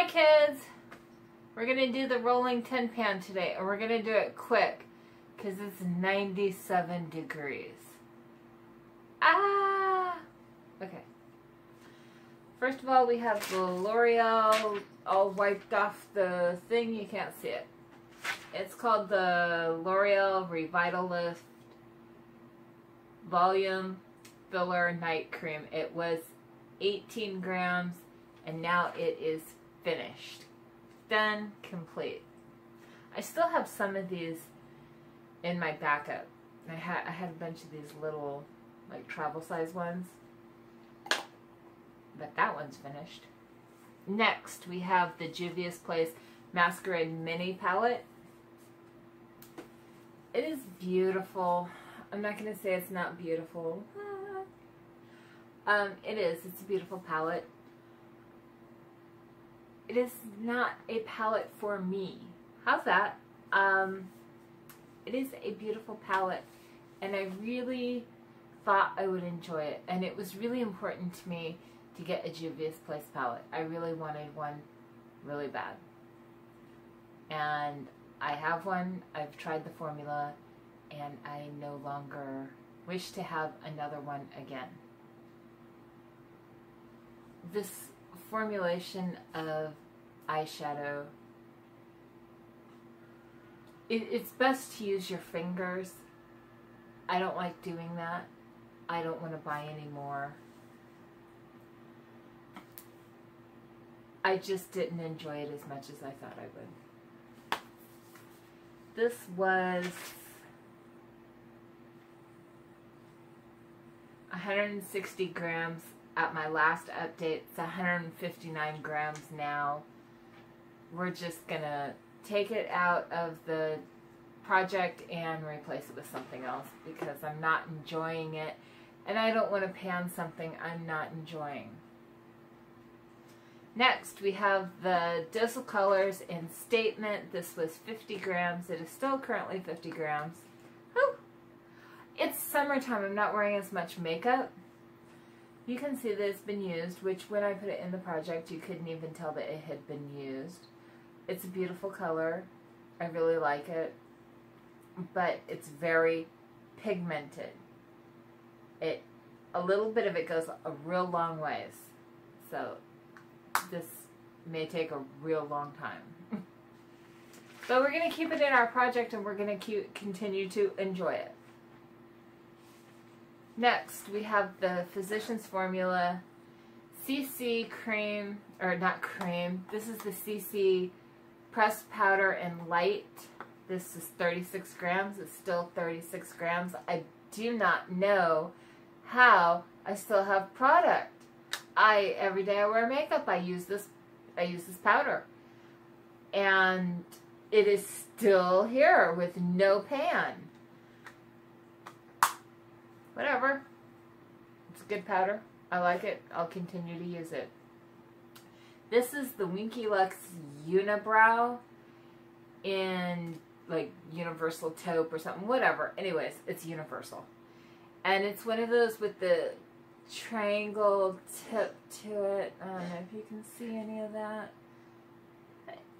Hi kids! We're going to do the rolling 10 pan today and we're going to do it quick because it's 97 degrees. Ah! Okay. First of all, we have the L'Oreal all wiped off the thing. You can't see it. It's called the L'Oreal Revitalift Volume Filler Night Cream. It was 18 grams and now it is finished. Done, complete. I still have some of these in my backup. I had I had a bunch of these little like travel size ones. But that one's finished. Next, we have the Juvia's Place Masquerade Mini Palette. It is beautiful. I'm not going to say it's not beautiful. Um, it is. It's a beautiful palette it is not a palette for me. How's that? Um, it is a beautiful palette, and I really thought I would enjoy it. And it was really important to me to get a Juvia's Place palette. I really wanted one really bad. And I have one. I've tried the formula, and I no longer wish to have another one again. This formulation of eyeshadow, it, it's best to use your fingers. I don't like doing that. I don't want to buy any more. I just didn't enjoy it as much as I thought I would. This was 160 grams at my last update, it's 159 grams now. We're just gonna take it out of the project and replace it with something else because I'm not enjoying it and I don't want to pan something I'm not enjoying. Next, we have the Dose Colors in Statemint. This was 50 grams. It is still currently 50 grams. Whew. It's summertime. I'm not wearing as much makeup you can see that it's been used, which when I put it in the project, you couldn't even tell that it had been used. It's a beautiful color. I really like it. But it's very pigmented. It A little bit of it goes a real long ways. So this may take a real long time. but we're going to keep it in our project and we're going to continue to enjoy it. Next, we have the Physicians Formula CC cream, or not cream, this is the CC pressed powder and light. This is 36 grams, it's still 36 grams. I do not know how I still have product. I, every day I wear makeup, I use this, I use this powder. And it is still here with no pan whatever. It's good powder. I like it. I'll continue to use it. This is the Winky Lux Uni-Brow in like Universal Taupe or something. Whatever. Anyways, it's Universal. And it's one of those with the triangle tip to it. I don't know if you can see any of that.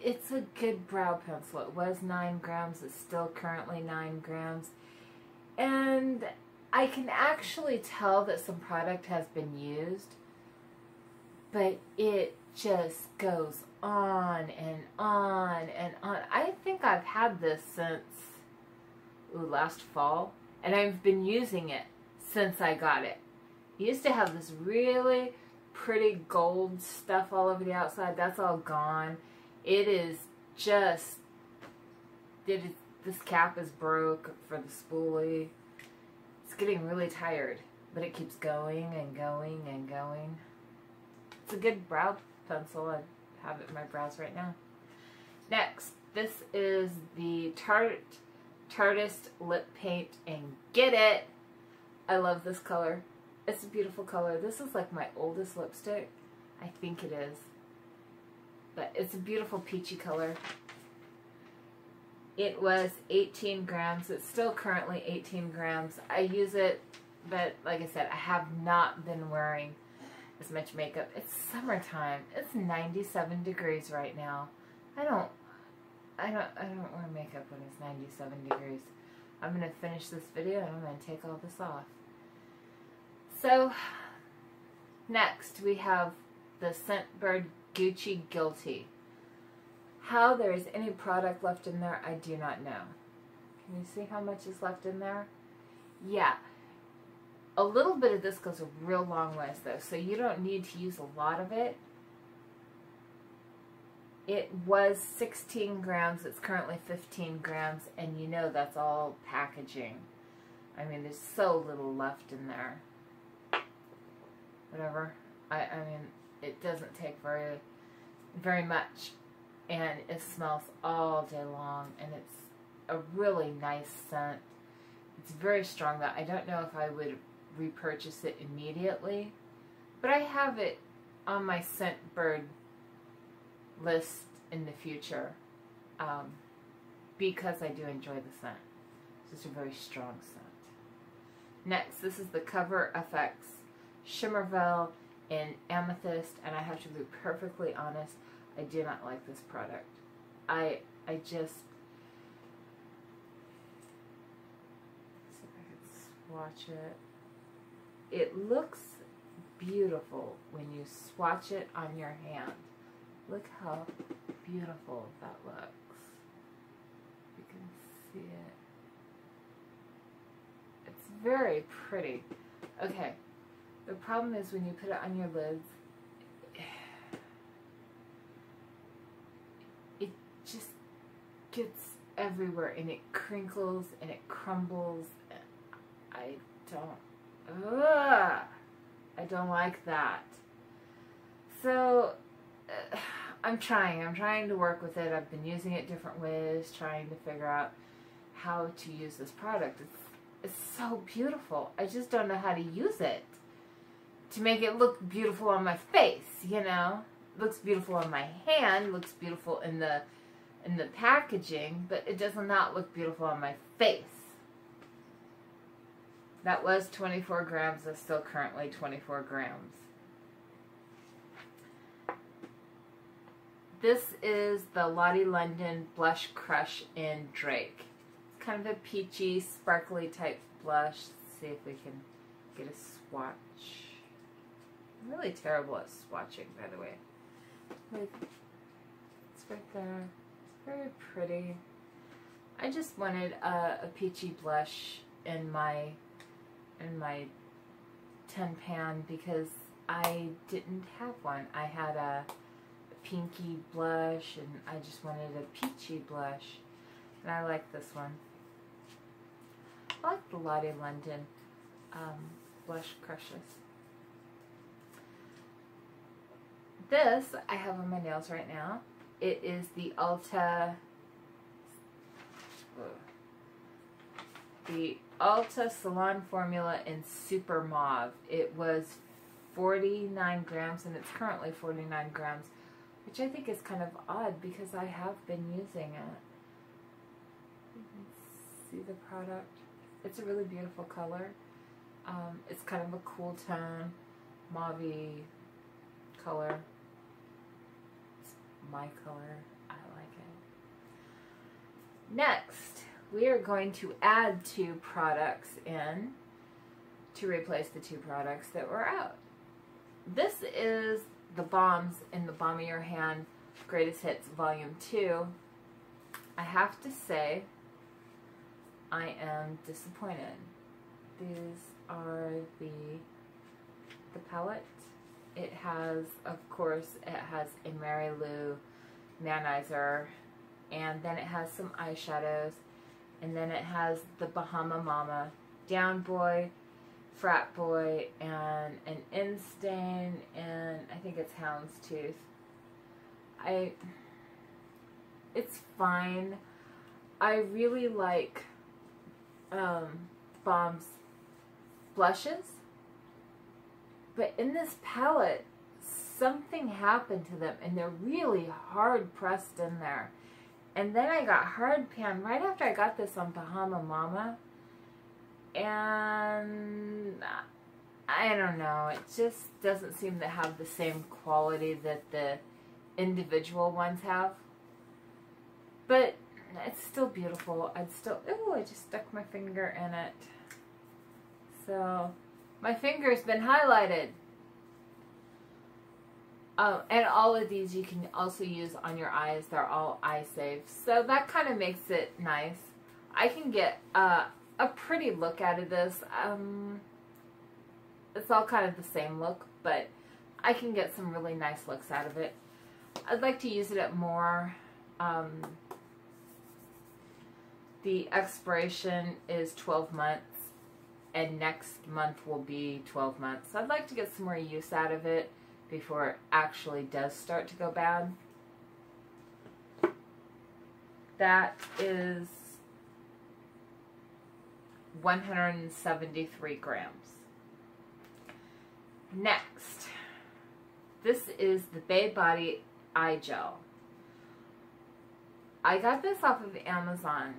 It's a good brow pencil. It was 9 grams. It's still currently 9 grams. And I can actually tell that some product has been used, but it just goes on and on and on. I think I've had this since ooh, last fall, and I've been using it since I got it. I used to have this really pretty gold stuff all over the outside. That's all gone. It is just, it is, this cap is broke for the spoolie getting really tired, but it keeps going and going and going. It's a good brow pencil. I have it in my brows right now. Next, this is the Tarte Tarteist Lip Paint and get it! I love this color. It's a beautiful color. This is like my oldest lipstick. I think it is. But it's a beautiful peachy color. It was 18 grams. It's still currently 18 grams. I use it, but like I said, I have not been wearing as much makeup. It's summertime. It's 97 degrees right now. I don't I don't I don't wear makeup when it's 97 degrees. I'm going to finish this video and I'm going to take all this off. So next we have the Scentbird Gucci Guilty. How there is any product left in there, I do not know. Can you see how much is left in there? Yeah. A little bit of this goes a real long ways though, so you don't need to use a lot of it. It was 16 grams, it's currently 15 grams, and you know that's all packaging. I mean, there's so little left in there. Whatever. I, I mean, it doesn't take very, very much, and it smells all day long, and it's a really nice scent. It's very strong, though. I don't know if I would repurchase it immediately, but I have it on my scent bird list in the future um, because I do enjoy the scent. It's just a very strong scent. Next, this is the Cover FX Shimmer Veil in Amethyst, and I have to be perfectly honest, I do not like this product. I I just see if I can swatch it. It looks beautiful when you swatch it on your hand. Look how beautiful that looks. You can see it. It's very pretty. Okay, the problem is when you put it on your lids, it just gets everywhere and it crinkles and it crumbles. I don't, ugh, I don't like that. So, uh, I'm trying. I'm trying to work with it. I've been using it different ways, trying to figure out how to use this product. It's, it's so beautiful. I just don't know how to use it to make it look beautiful on my face, you know? looks beautiful on my hand, looks beautiful in the in the packaging, but it does not look beautiful on my face. That was 24 grams, that's still currently 24 grams. This is the Lottie London Blush Crush in Drake. It's kind of a peachy, sparkly type blush. Let's see if we can get a swatch. I'm really terrible at swatching, by the way. it's right there. Very pretty. I just wanted a, a peachy blush in my in my 10 pan because I didn't have one. I had a, a pinky blush and I just wanted a peachy blush. And I like this one. I like the Lottie London um, blush crushes. This I have on my nails right now. It is the Ulta the Ulta Salon Formula in Super Mauve. It was 49 grams and it's currently 49 grams, which I think is kind of odd because I have been using it. see the product. It's a really beautiful color. Um, it's kind of a cool tone, mauve color my color. I like it. Next, we are going to add two products in to replace the two products that were out. This is the Balm's in the Balm of Your Hand Greatest Hits Volume 2. I have to say, I am disappointed. These are the the palette it has, of course, it has a Mary Lou Manizer, and then it has some eyeshadows, and then it has the Bahama Mama Down Boy, Frat Boy, and an Instain, and I think it's Houndstooth. I, it's fine. I really like um, Balm's blushes but in this palette, something happened to them and they're really hard pressed in there. And then I got hard pan right after I got this on Bahama Mama. And I don't know. It just doesn't seem to have the same quality that the individual ones have. But it's still beautiful. I'd still, oh, I just stuck my finger in it. So, my finger's been highlighted. Um, and all of these you can also use on your eyes. They're all eye safe. So that kind of makes it nice. I can get uh, a pretty look out of this. Um, it's all kind of the same look, but I can get some really nice looks out of it. I'd like to use it at more. Um, the expiration is 12 months and next month will be 12 months. So I'd like to get some more use out of it before it actually does start to go bad. That is 173 grams. Next, this is the Baebody Eye Gel. I got this off of Amazon.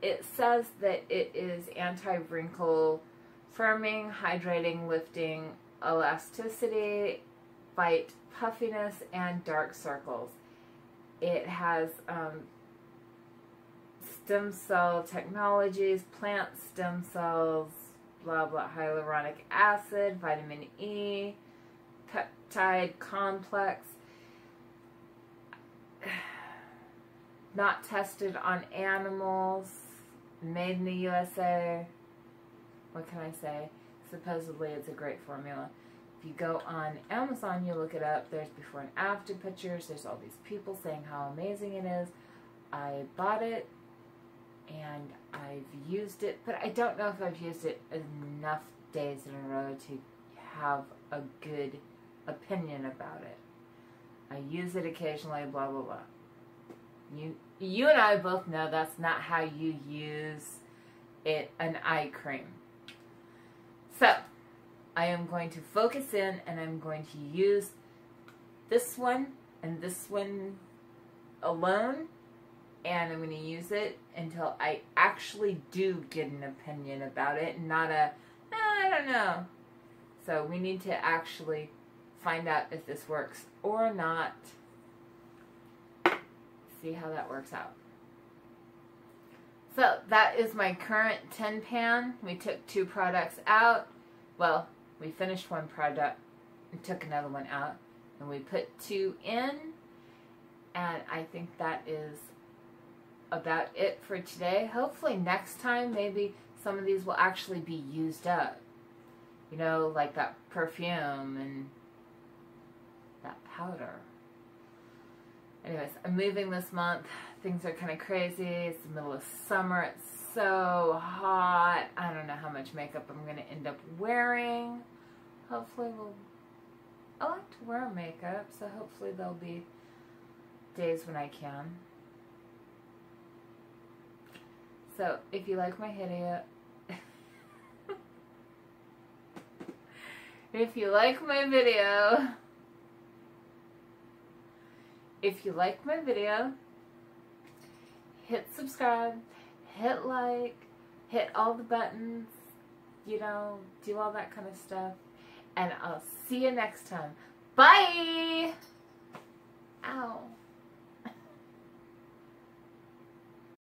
It says that it is anti-wrinkle, firming, hydrating, lifting, elasticity, fight puffiness and dark circles. It has um, stem cell technologies, plant stem cells, blah blah, hyaluronic acid, vitamin E, peptide complex. Not tested on animals, made in the USA. What can I say? Supposedly it's a great formula. If you go on Amazon, you look it up, there's before and after pictures, there's all these people saying how amazing it is. I bought it and I've used it, but I don't know if I've used it enough days in a row to have a good opinion about it. I use it occasionally, blah, blah, blah. You, you and I both know that's not how you use it, an eye cream. So, I am going to focus in and I'm going to use this one and this one alone and I'm going to use it until I actually do get an opinion about it, not a, I don't know. So we need to actually find out if this works or not. See how that works out. So that is my current 10 pan. We took two products out. Well, we finished one product and took another one out and we put two in and I think that is about it for today. Hopefully next time maybe some of these will actually be used up. You know, like that perfume and that powder. Anyways, I'm moving this month. Things are kind of crazy. It's the middle of summer. It's so hot. I don't know how much makeup I'm going to end up wearing. Hopefully we'll... I like to wear makeup, so hopefully there'll be days when I can. So, if you like my video... if you like my video... If you like my video, hit subscribe, hit like, hit all the buttons, you know, do all that kind of stuff. And I'll see you next time. Bye! Ow.